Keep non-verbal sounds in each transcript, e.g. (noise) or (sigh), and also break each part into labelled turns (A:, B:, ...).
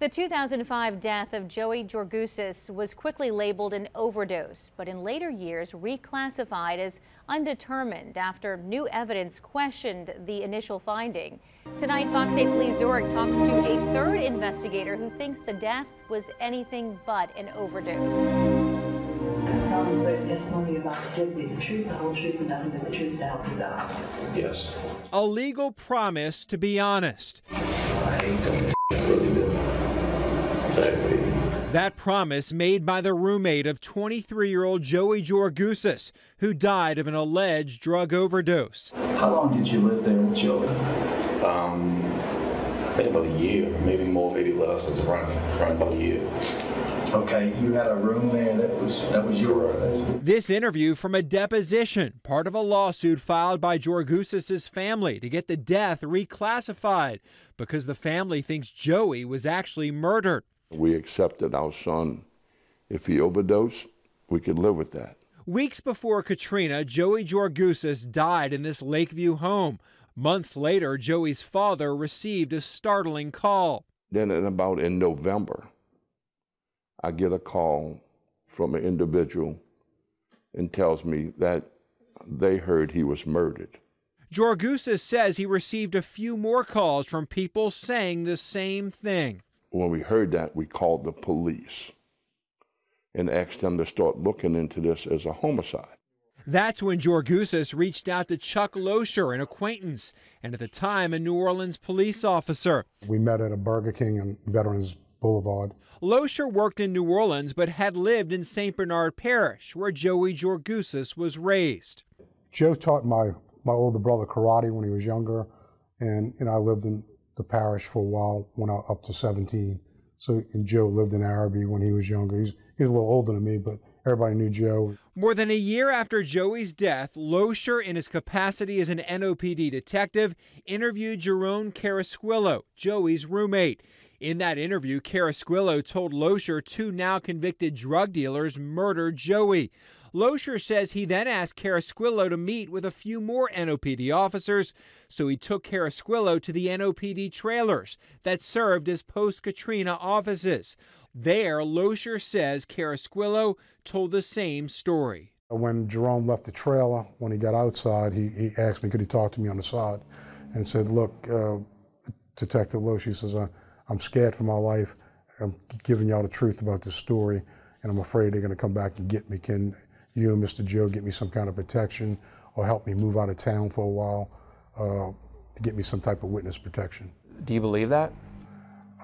A: The 2005 death of Joey Georgousis was quickly labeled an overdose, but in later years reclassified as undetermined after new evidence questioned the initial finding. Tonight, Fox 8's Lee Zurik talks to a third investigator who thinks the death was anything but an overdose.
B: Someone spoke testimony about to give me the truth, the whole truth, and nothing but the truth, so help you God.
C: Yes.
D: A legal promise to be honest.
C: I hate
D: That promise made by the roommate of 23 year old Joey Georgousis, who died of an alleged drug overdose.
E: How long did you live there with Joey?
C: Um, I think about a year, maybe more, maybe less. It's around, around about a year.
E: Okay, you had a room there that was that was your place.
D: This interview from a deposition, part of a lawsuit filed by Georgousis' family to get the death reclassified because the family thinks Joey was actually murdered.
F: We accepted our son. If he overdosed, we could live with that.
D: Weeks before Katrina, Joey Georgousis died in this Lakeview home. Months later, Joey's father received a startling call.
F: Then, in about in November, I get a call from an individual and tells me that they heard he was murdered.
D: Georgousis says he received a few more calls from people saying the same thing.
F: When we heard that, we called the police and asked them to start looking into this as a homicide.
D: That's when Georgousis reached out to Chuck Loescher, an acquaintance, and at the time a New Orleans police officer.
G: We met at a Burger King on Veterans Boulevard.
D: Loescher worked in New Orleans but had lived in St. Bernard Parish, where Joey Georgousis was raised.
G: Joe taught my, my older brother karate when he was younger, and, and I lived in the parish for a while went I up to 17. So Joe lived in Araby when he was younger. He's, he's a little older than me, but everybody knew Joe.
D: More than a year after Joey's death, Loescher, in his capacity as an NOPD detective, interviewed Jerome Carasquillo, Joey's roommate. In that interview, Carasquillo told Loescher two now convicted drug dealers murdered Joey. Loescher says he then asked Carasquillo to meet with a few more NOPD officers, so he took Carasquillo to the NOPD trailers that served as post Katrina offices. There, Loescher says Carasquillo told the same story.
G: When Jerome left the trailer, when he got outside, he, he asked me, could he talk to me on the side? And said, look, uh, Detective Loescher says, uh, I'm scared for my life. I'm giving y'all the truth about this story, and I'm afraid they're going to come back and get me. Can you and Mr. Joe get me some kind of protection or help me move out of town for a while uh, to get me some type of witness protection?
H: Do you believe that?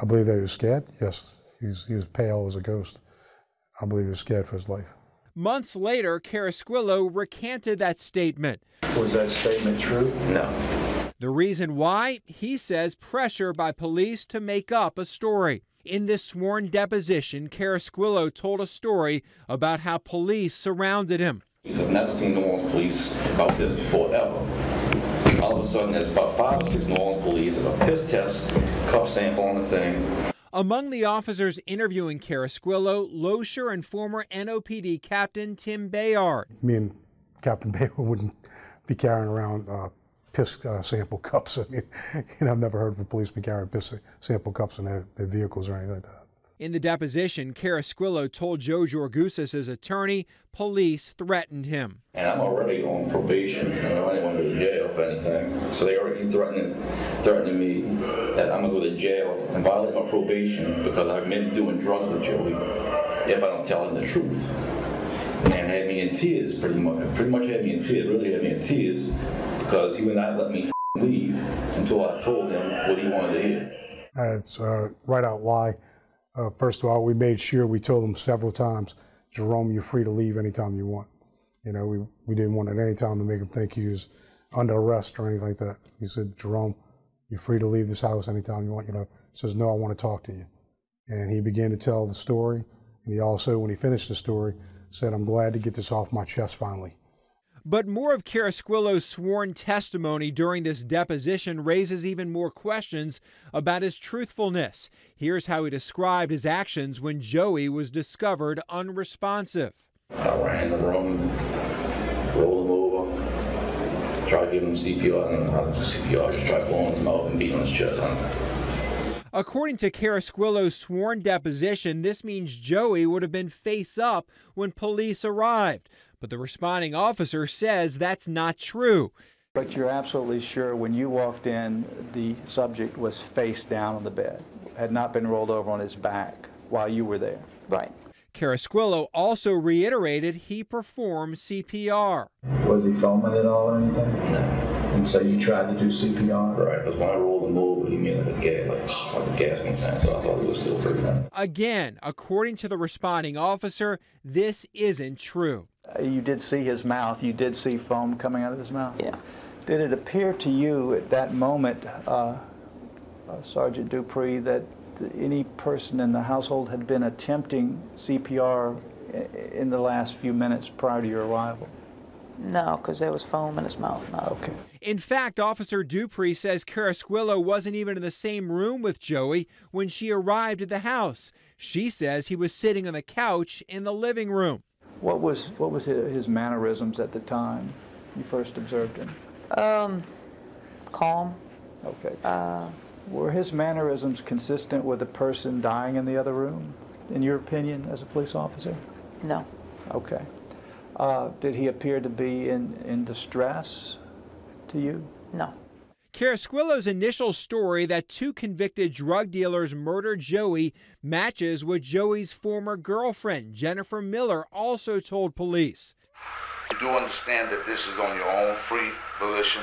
G: I believe that he was scared, yes. He was, he was pale as a ghost. I believe he was scared for his life.
D: Months later, Carasquillo recanted that statement.
E: Was that statement true?
C: No.
D: The reason why? He says pressure by police to make up a story. In this sworn deposition, Carasquillo told a story about how police surrounded him.
C: I've never seen New Orleans police about this before, ever. All of a sudden, there's about five or six New Orleans police. There's a piss test, cup sample on the thing.
D: Among the officers interviewing Carasquillo, Loescher and former NOPD Captain Tim Bayard.
G: Me and Captain Bayard (laughs) wouldn't be carrying around uh, piss uh, sample cups. (laughs) I mean, you know, I've never heard of a policeman carrying piss sample cups in their, their vehicles or anything like that.
D: In the deposition, Carasquillo told Joe Georgousis' attorney police threatened him.
C: And I'm already on probation. I don't want to go to jail for anything. So they already threatened, threatening me that I'm going to go to jail and violate my probation because I've been doing drugs with Joey if I don't tell him the truth. And had me in tears, pretty much. Pretty much had me in tears, really had me in tears because he would not let me leave until I told him what he wanted to hear.
G: It's uh, right out lie. Uh, first of all, we made sure we told him several times, Jerome, you're free to leave anytime you want. You know, we, we didn't want at any time to make him think he was under arrest or anything like that. He said, Jerome, you're free to leave this house anytime you want. You know, he says, no, I want to talk to you. And he began to tell the story. And he also, when he finished the story, said, I'm glad to get this off my chest finally.
D: But more of Carasquillo's sworn testimony during this deposition raises even more questions about his truthfulness. Here's how he described his actions when Joey was discovered unresponsive.
C: I ran the room, rolled him over, tried to give him CPR. I don't know how to CPR, just tried blowing his mouth and beating on his chest.
D: According to Carasquillo's sworn deposition, this means Joey would have been face up when police arrived. But the responding officer says that's not true.
H: But you're absolutely sure when you walked in, the subject was face down on the bed, had not been rolled over on his back while you were there.
I: Right.
D: Carasquillo also reiterated he performed CPR.
E: Was he foaming at all or anything?
C: No.
E: And so you tried to do CPR?
C: Right, because when I rolled him over, he made like a gas, like, like a gasping sound, so I thought he was still breathing.
D: Again, according to the responding officer, this isn't true.
H: Uh, You did see his mouth, you did see foam coming out of his mouth?
I: Yeah.
H: Did it appear to you at that moment, uh, uh, Sergeant Dupree, that any person in the household had been attempting CPR in the last few minutes prior to your arrival?
I: No, because there was foam in his mouth. No.
H: Okay.
D: In fact, Officer Dupree says Carasquillo wasn't even in the same room with Joey when she arrived at the house. She says he was sitting on the couch in the living room.
H: What was, what was his mannerisms at the time you first observed him?
I: Um, calm.
H: Okay.
I: Uh,
H: Were his mannerisms consistent with a person dying in the other room, in your opinion, as a police officer?
I: no.
H: Okay. Uh, did he appear to be in, in distress to you?
I: No.
D: Carasquillo's initial story that two convicted drug dealers murdered Joey matches what Joey's former girlfriend, Jennifer Miller, also told police.
J: You do understand that this is on your own free volition.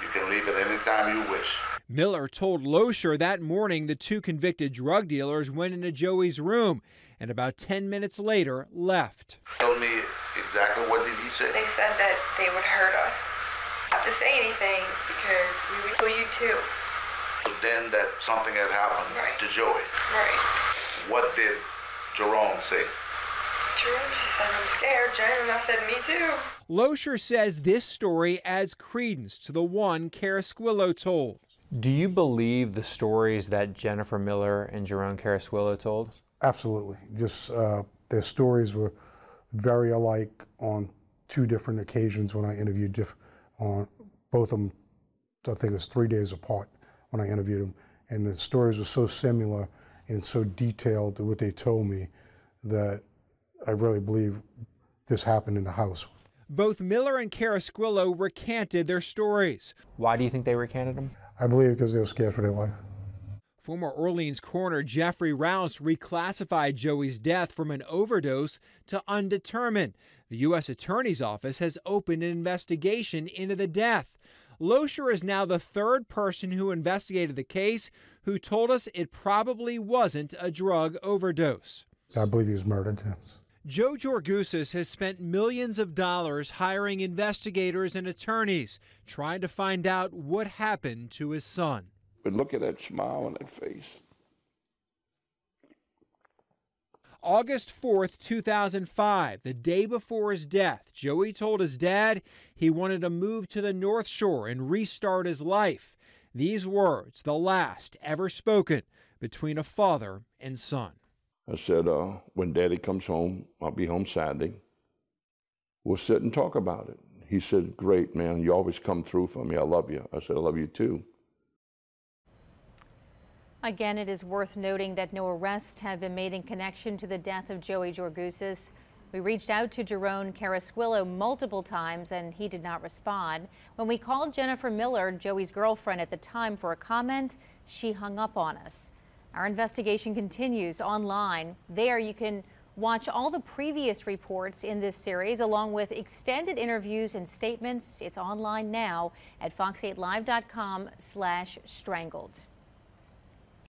J: You can leave at any time you wish.
D: Miller told Loescher that morning the two convicted drug dealers went into Joey's room and about 10 minutes later left.
J: Tell me exactly what did he say?
K: They said that they would hurt us. Not to say anything because we would kill you too.
J: So then that something had happened
K: Right.
J: to Joey.
K: Right.
J: What did Jerome say?
K: Jerome said I'm scared, Jen, and I said me too.
D: Loescher says this story adds credence to the one Carasquillo told.
L: Do you believe the stories that Jennifer Miller and Jerome Carasquillo told?
G: Absolutely. Just uh, their stories were very alike on two different occasions when I interviewed diff- on both of them. I think it was three days apart when I interviewed them, and the stories were so similar and so detailed to what they told me that I really believe this happened in the house.
D: Both Miller and Carasquillo recanted their stories.
L: Why do you think they recanted them?
G: I believe because they were scared for their life.
D: Former Orleans coroner Jeffrey Rouse reclassified Joey's death from an overdose to undetermined. The U.S. Attorney's Office has opened an investigation into the death. Loescher is now the third person who investigated the case who told us it probably wasn't a drug overdose.
G: I believe he was murdered. Yes.
D: Joe Georgousis has spent millions of dollars hiring investigators and attorneys trying to find out what happened to his son.
F: But look at that smile on that face.
D: August 4th, 2005, the day before his death, Joey told his dad he wanted to move to the North Shore and restart his life. These words, the last ever spoken between a father and son.
F: I said, uh, when daddy comes home, I'll be home Saturday. We'll sit and talk about it. He said, Great, man. You always come through for me. I love you. I said, I love you too.
A: Again, it is worth noting that no arrests have been made in connection to the death of Joey Georgousis. We reached out to Jerome Carasquillo multiple times and he did not respond. When we called Jennifer Miller, Joey's girlfriend at the time, for a comment, she hung up on us. Our investigation continues online. There you can watch all the previous reports in this series along with extended interviews and statements. It's online now at fox8live.com slash strangled.